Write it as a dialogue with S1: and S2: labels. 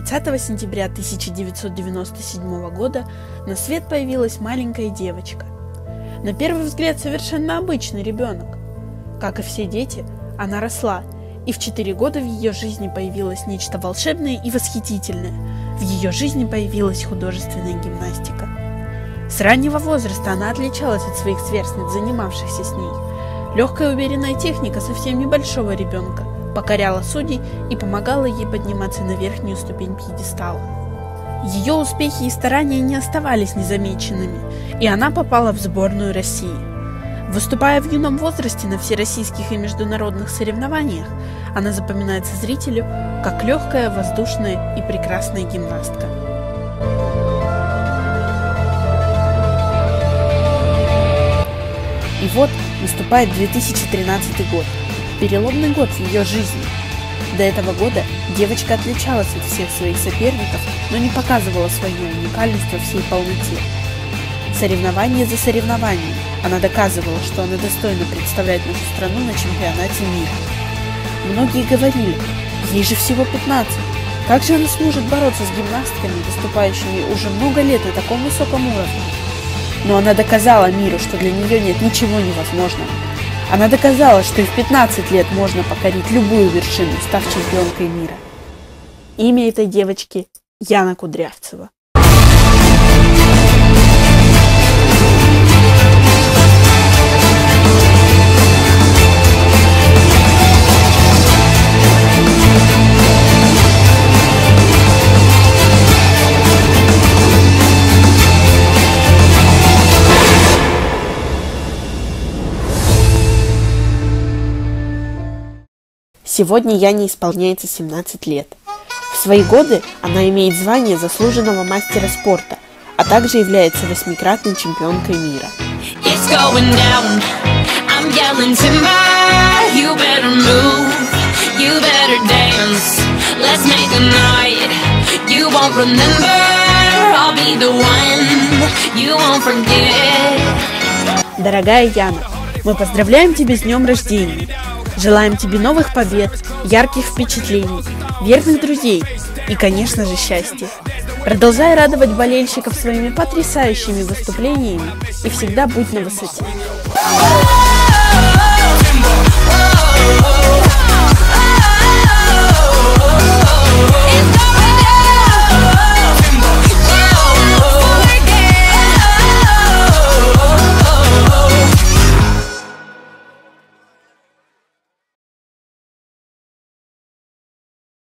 S1: 30 сентября 1997 года на свет появилась маленькая девочка. На первый взгляд совершенно обычный ребенок. Как и все дети, она росла, и в 4 года в ее жизни появилось нечто волшебное и восхитительное. В ее жизни появилась художественная гимнастика. С раннего возраста она отличалась от своих сверстниц, занимавшихся с ней. Легкая уверенная техника совсем небольшого ребенка покоряла судей и помогала ей подниматься на верхнюю ступень пьедестала. Ее успехи и старания не оставались незамеченными, и она попала в сборную России. Выступая в юном возрасте на всероссийских и международных соревнованиях, она запоминается зрителю как легкая, воздушная и прекрасная гимнастка. И вот наступает 2013 год, переломный год в ее жизни. До этого года девочка отличалась от всех своих соперников, но не показывала свою уникальность во всей полноте. Соревнование за соревнованием она доказывала, что она достойна представлять нашу страну на чемпионате мира. Многие говорили, ей же всего 15, как же она сможет бороться с гимнастками, выступающими уже много лет на таком высоком уровне? Но она доказала миру, что для нее нет ничего невозможного. Она доказала, что и в 15 лет можно покорить любую вершину, став чемпионкой мира. Имя этой девочки Яна Кудрявцева. Сегодня Яне исполняется 17 лет. В свои годы она имеет звание заслуженного мастера спорта, а также является восьмикратной чемпионкой мира. Дорогая Яна, мы поздравляем тебя с днем рождения! Желаем тебе новых побед, ярких впечатлений, верных друзей и, конечно же, счастья. Продолжай радовать болельщиков своими потрясающими выступлениями и всегда будь на высоте.